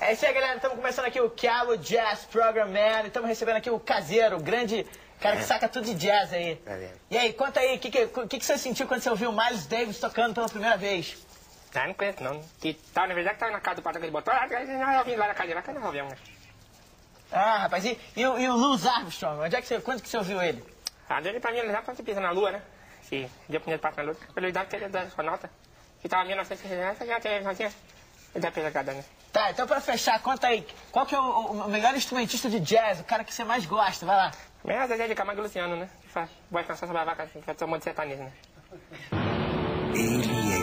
É isso aí, galera. Estamos começando aqui o Cabo Jazz Program Man. Estamos recebendo aqui o Caseiro, o grande cara que saca tudo de jazz aí. Tá vendo? E aí, conta aí, o que, que, que, que você sentiu quando você ouviu o Miles Davis tocando pela primeira vez? Ah, não conheço não. Que tava, na verdade, tava na casa do patrão que ele botou. Ah, eu vim lá na casa de lá, que não. Ah, rapaz, e, e, o- e o Louis Armstrong? Onde é que você, quando que você ouviu ele? Ah, deu ele pra mim já quando você pisa na lua, né? Se o primeiro passo na lua. Pelo idade que ele deu sua nota. Que tava em 1960, já tinha, já tinha. Ele já fez a cada, né? Tá, então pra fechar, conta aí, qual que é o, o melhor instrumentista de jazz, o cara que você mais gosta? Vai lá. Mas Zezé de Camargo e Luciano, né? Que faz voz canção sobre a vaca, que é tomou de sertanejo, né? Ele é.